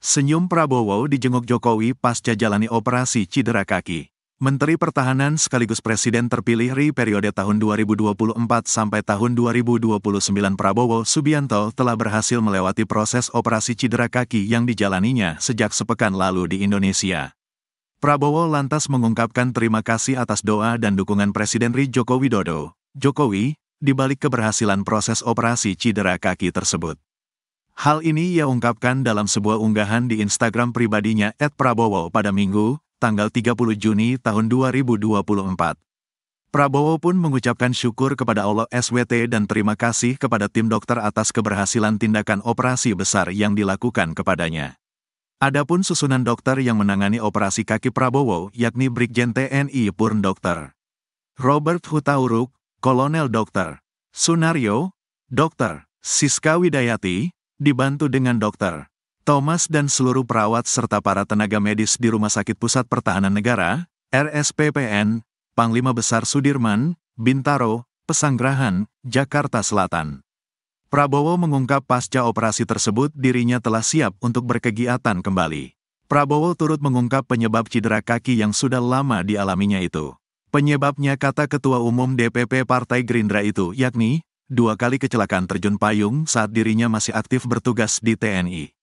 Senyum Prabowo dijenguk Jokowi pasca jalani operasi cedera kaki. Menteri Pertahanan sekaligus Presiden terpilih RI periode tahun 2024 sampai tahun 2029 Prabowo Subianto telah berhasil melewati proses operasi cedera kaki yang dijalaninya sejak sepekan lalu di Indonesia. Prabowo lantas mengungkapkan terima kasih atas doa dan dukungan Presiden RI Joko Widodo. Jokowi, di balik keberhasilan proses operasi cedera kaki tersebut. Hal ini ia ungkapkan dalam sebuah unggahan di Instagram pribadinya @prabowo pada Minggu, tanggal 30 Juni tahun 2024. Prabowo pun mengucapkan syukur kepada Allah SWT dan terima kasih kepada tim dokter atas keberhasilan tindakan operasi besar yang dilakukan kepadanya. Adapun susunan dokter yang menangani operasi kaki Prabowo yakni Brigjen TNI Purn Dokter. Robert Hutauruk, Kolonel Dokter. Sunario, Dokter. Siska Widayati, dibantu dengan dokter. Thomas dan seluruh perawat serta para tenaga medis di Rumah Sakit Pusat Pertahanan Negara, RSPPN, Panglima Besar Sudirman, Bintaro, Pesanggerahan, Jakarta Selatan. Prabowo mengungkap pasca operasi tersebut dirinya telah siap untuk berkegiatan kembali. Prabowo turut mengungkap penyebab cedera kaki yang sudah lama dialaminya itu. Penyebabnya kata Ketua Umum DPP Partai Gerindra itu yakni, dua kali kecelakaan terjun payung saat dirinya masih aktif bertugas di TNI.